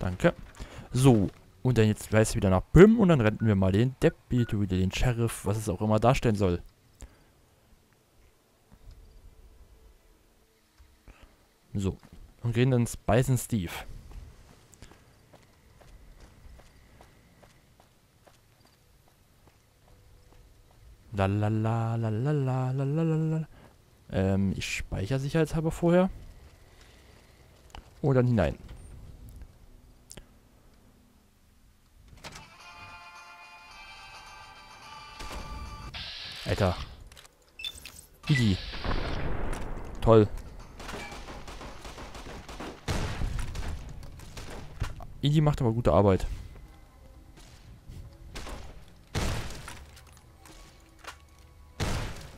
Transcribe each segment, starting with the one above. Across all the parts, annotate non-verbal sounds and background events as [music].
Danke. So, und dann jetzt weiß wieder nach Bim und dann rennen wir mal den Deputy, wieder den Sheriff, was es auch immer darstellen soll. So, und gehen dann Bison Steve. Lalala. Ähm, ich speichere sicherheitshalber vorher. Und dann hinein. Toll. Idi macht aber gute Arbeit.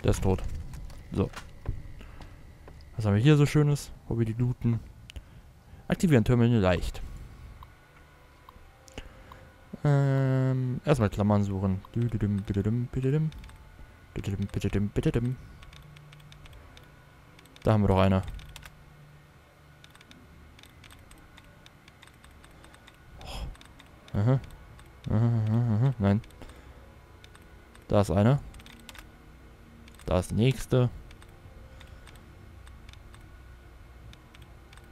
Der ist tot. So. Was haben wir hier so Schönes? Wo wir die looten. Aktivieren Terminal leicht. Ähm, erstmal Klammern suchen. Da haben wir doch eine. Oh. Aha. Aha, aha, aha. Nein. Da ist eine. Da ist die nächste.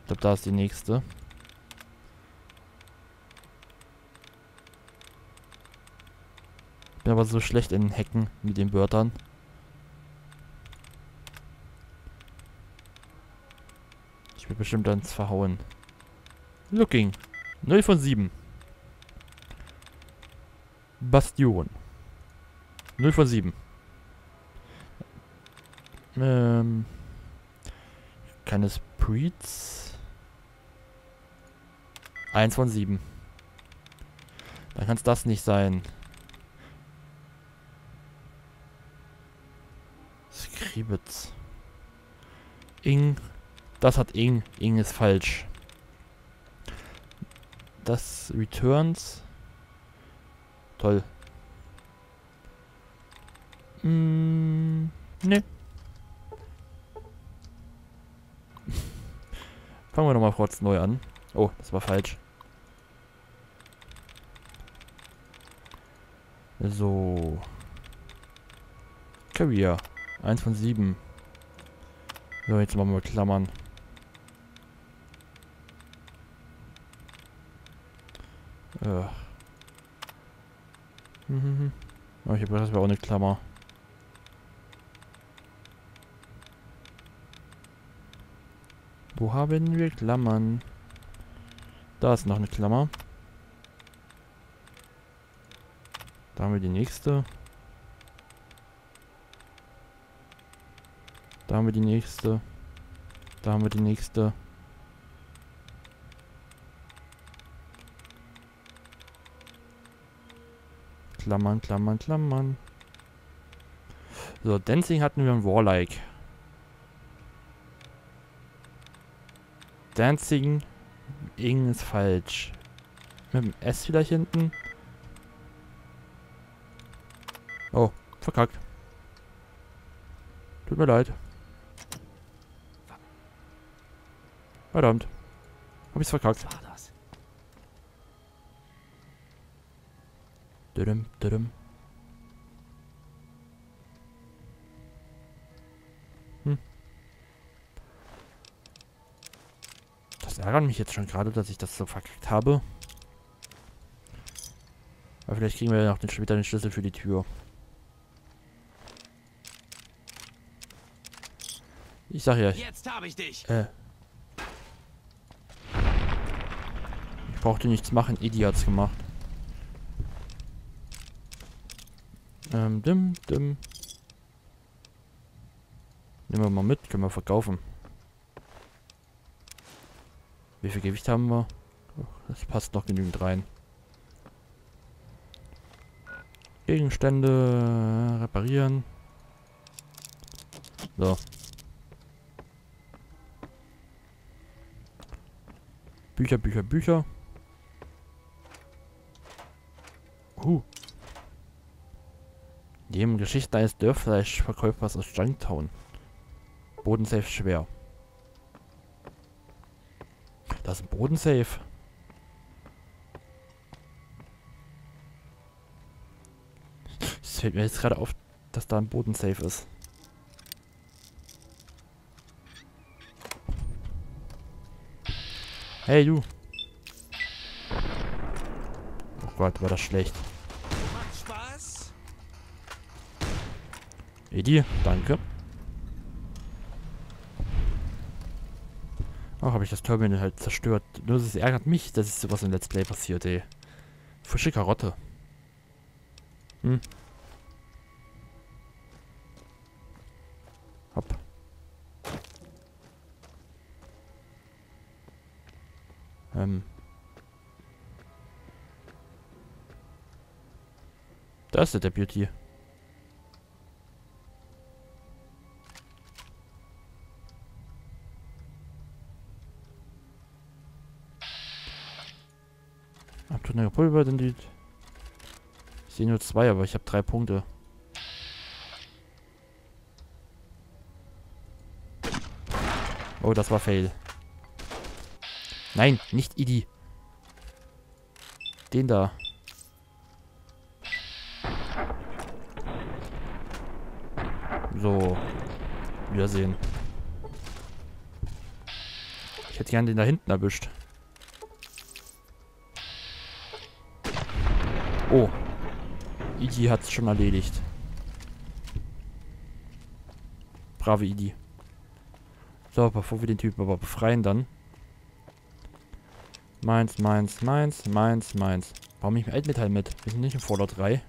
Ich glaube, da ist die nächste. Ich bin aber so schlecht in Hacken mit den Wörtern. Ich bin bestimmt dann verhauen. Looking. 0 von 7. Bastion. 0 von 7. Ähm. Keine Spreeds. 1 von 7. Dann kann es das nicht sein. Skribitz. Ing. Das hat Ing. Ing ist falsch. Das Returns. Toll. Mm, ne. [laughs] Fangen wir nochmal kurz neu an. Oh, das war falsch. So. Career. Eins von sieben. So, jetzt machen wir Klammern. Ja. Mhm. Oh, ich habe das wäre auch eine Klammer. Wo haben wir Klammern? Da ist noch eine Klammer. Da haben wir die nächste. Da haben wir die nächste. Da haben wir die nächste. Klammern, Klammern, Klammern. So, Dancing hatten wir ein Warlike. Dancing Ing ist falsch. Mit dem S vielleicht hinten. Oh, verkackt. Tut mir leid. Verdammt. Hab ich's verkackt. war das? Dudum, dudum. Hm. Das ärgert mich jetzt schon gerade, dass ich das so verkackt habe. Aber vielleicht kriegen wir ja noch den, später den Schlüssel für die Tür. Ich sag ja, Jetzt habe ich dich. äh. Ich brauchte nichts machen, Idi hat's gemacht. Ähm, dim, dim. Nehmen wir mal mit, können wir verkaufen. Wie viel Gewicht haben wir? Das passt noch genügend rein. Gegenstände reparieren. So. Bücher, Bücher, Bücher. Neben Geschichte eines Dörrfleischverkäufers aus Junktown. Bodensafe schwer. Das ist ein Bodensafe. Es fällt mir jetzt gerade auf, dass da ein Bodensafe ist. Hey, du. Oh Gott, war das schlecht. Edi, danke. Oh, habe ich das Terminal halt zerstört. Nur es ärgert mich, dass es sowas im Let's Play passiert, ey. Frische Karotte. Hm. Hopp. Ähm. Da ist der Deputy. Pulver, denn die... Ich sehe nur zwei, aber ich habe drei Punkte. Oh, das war Fail. Nein, nicht Idi. Den da. So. Wiedersehen. Ich hätte gern den da hinten erwischt. Oh. Idi hat es schon erledigt. Brave Idi. So, bevor wir den Typen aber befreien dann. Meins, meins, meins, meins, meins. Warum nicht Altmetall mit? Wir sind nicht im Fallout 3.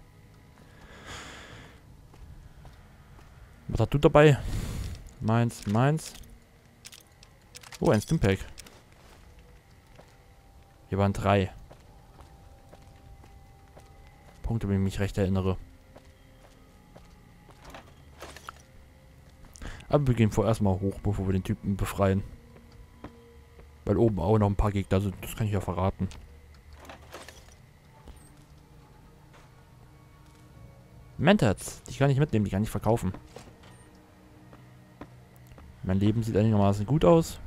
Was hast du dabei? Meins, meins. Oh, ein Stimpack. Hier waren drei. Punkte, wenn ich mich recht erinnere. Aber wir gehen vorerst mal hoch, bevor wir den Typen befreien. Weil oben auch noch ein paar Gegner sind, das kann ich ja verraten. Mentats, die kann ich mitnehmen, die kann ich verkaufen. Mein Leben sieht einigermaßen gut aus.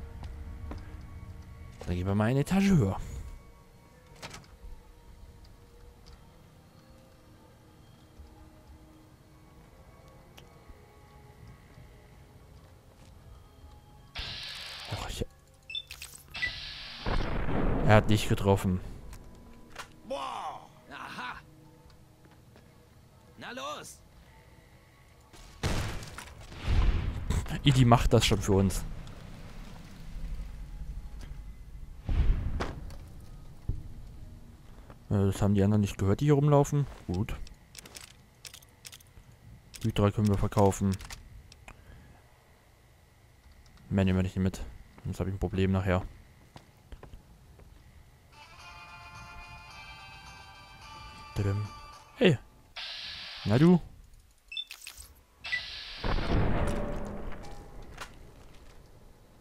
Dann gehen wir mal eine Etage höher. Hat dich getroffen. Boah! Aha! Na los! Idi macht das schon für uns. Äh, Das haben die anderen nicht gehört, die hier rumlaufen. Gut. Hydra können wir verkaufen. Mehr nehmen wir nicht mit. Sonst habe ich ein Problem nachher. Tadam. Hey. Na du.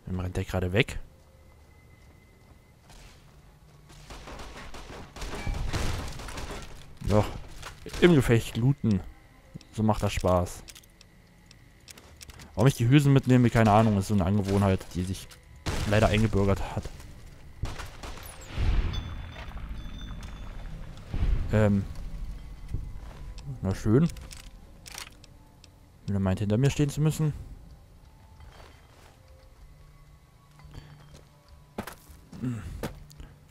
Dann rennt der gerade weg. Doch. Im Gefecht looten. So macht das Spaß. Warum ich die Hülsen mitnehme, keine Ahnung. Das ist so eine Angewohnheit, die sich leider eingebürgert hat. Ähm. Na schön. Er meint, hinter mir stehen zu müssen.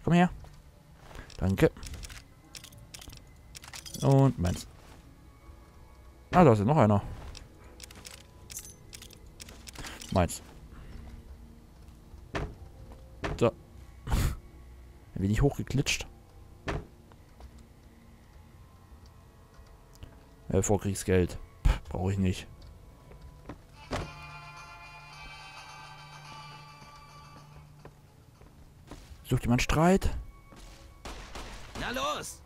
Komm her. Danke. Und meins. Ah, da ist ja noch einer. Meins. So. [laughs] Ein wenig hochgeklitscht. Äh, Vorkriegsgeld. Brauche ich nicht. Sucht jemand Streit? Na los!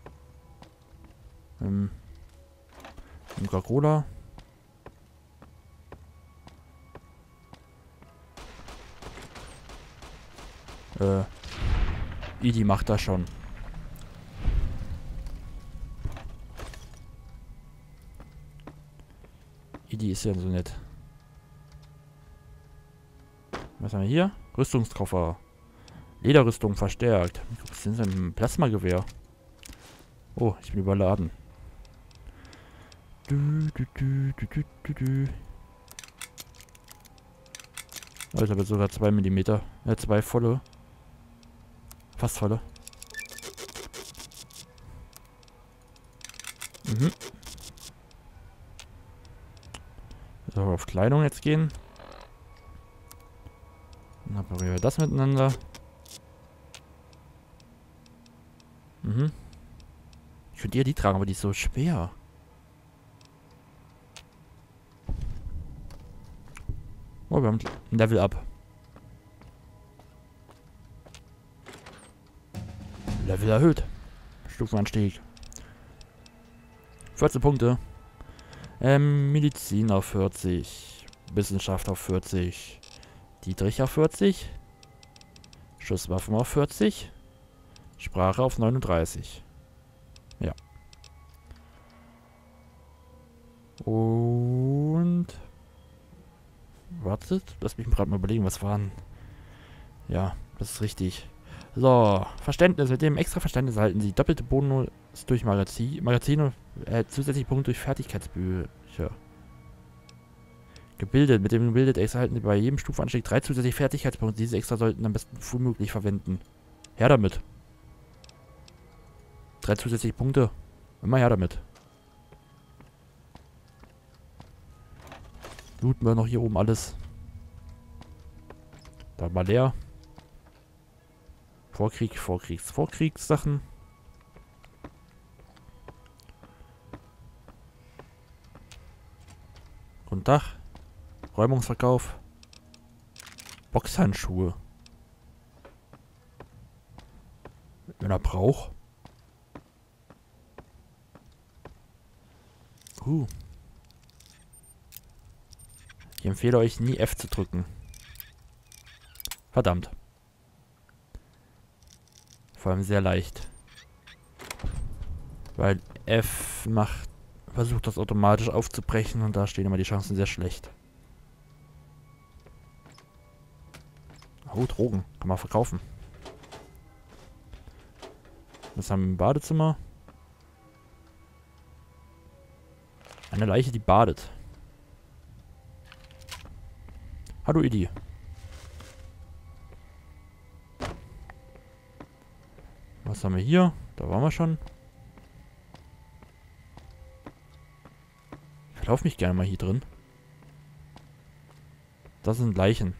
Ähm. Coca-Cola. Äh. Idi macht das schon. Idi ist ja so nett. Was haben wir hier? Rüstungskoffer. Lederrüstung verstärkt. Was ist denn ein Plasmagewehr? Oh, ich bin überladen. Du, du, du, du, du, du, du. Oh, ich habe sogar 2 mm. Äh, zwei volle. Fast volle. Mhm. So, auf Kleidung jetzt gehen. Dann reparieren wir das miteinander. Mhm. Ich könnte eher die tragen, aber die ist so schwer. Oh, wir haben ein Level Up. Level erhöht. Stufenanstieg. 14 Punkte. Ähm, Medizin auf 40. Wissenschaft auf 40. Dietrich auf 40. Schusswaffen auf 40. Sprache auf 39. Ja. Und... Wartet, lass mich gerade mal überlegen, was waren... Ja, das ist richtig. So, Verständnis. Mit dem extra Verständnis erhalten Sie doppelte Bonus durch Magazin, Magazine, äh, zusätzliche Punkte durch Fertigkeitsbücher. Gebildet. Mit dem gebildet extra erhalten Sie bei jedem Stufenanstieg drei zusätzliche Fertigkeitspunkte. Diese extra sollten am besten frühmöglich verwenden. Her damit. Drei zusätzliche Punkte. Immer her damit. Looten wir noch hier oben alles. Da mal leer. Vorkrieg, Vorkriegs, Vorkriegssachen. Tag. Räumungsverkauf. Boxhandschuhe. Wenn er braucht. Uh. Ich empfehle euch nie F zu drücken. Verdammt. Vor allem sehr leicht. Weil F macht, versucht das automatisch aufzubrechen und da stehen immer die Chancen sehr schlecht. Oh, Drogen. Kann man verkaufen. Was haben wir im Badezimmer? Eine Leiche, die badet. Hallo, Idi. Was haben wir hier? Da waren wir schon. Ich verlaufe mich gerne mal hier drin. Das sind Leichen.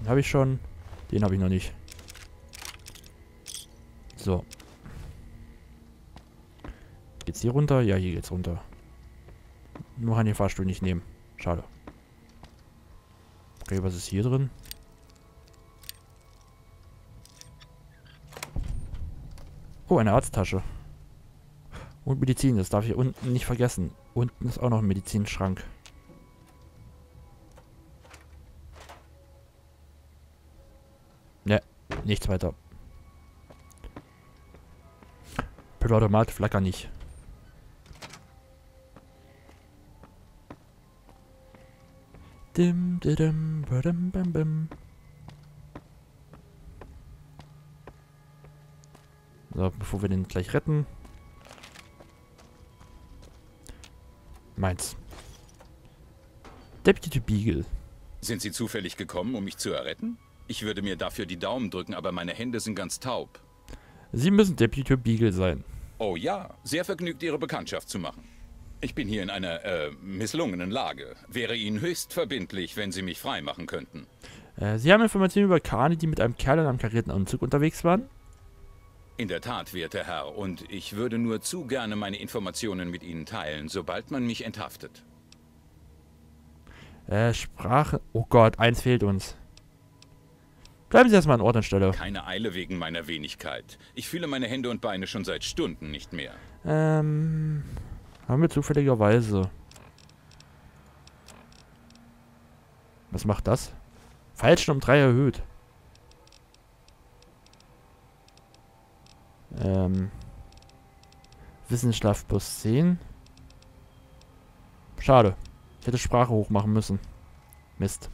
Den habe ich schon. Den habe ich noch nicht. So. Geht's hier runter? Ja, hier geht's runter. Nur kann den Fahrstuhl nicht nehmen. Schade. Okay, was ist hier drin? Oh, eine Arzttasche. Und Medizin, das darf ich unten nicht vergessen. Unten ist auch noch ein Medizinschrank. Ne, nichts weiter. Pilautomat, flacker nicht. Dim, dim, dim, bim, bim. So, bevor wir den gleich retten. Meins. Deputy Beagle. Sind Sie zufällig gekommen, um mich zu erretten? Ich würde mir dafür die Daumen drücken, aber meine Hände sind ganz taub. Sie müssen Deputy Beagle sein. Oh ja, sehr vergnügt, Ihre Bekanntschaft zu machen. Ich bin hier in einer, äh, misslungenen Lage. Wäre Ihnen höchst verbindlich, wenn Sie mich freimachen könnten. Äh, Sie haben Informationen über Kani, die mit einem Kerl in einem karierten Anzug unterwegs waren? In der Tat, werter Herr, und ich würde nur zu gerne meine Informationen mit Ihnen teilen, sobald man mich enthaftet. Äh, Sprache. Oh Gott, eins fehlt uns. Bleiben Sie erstmal an Ort und Stelle. Keine Eile wegen meiner Wenigkeit. Ich fühle meine Hände und Beine schon seit Stunden nicht mehr. Ähm. Haben wir zufälligerweise. Was macht das? Falschen um 3 erhöht. Ähm. Wissenschaft plus 10. Schade. Ich hätte Sprache hochmachen müssen. Mist.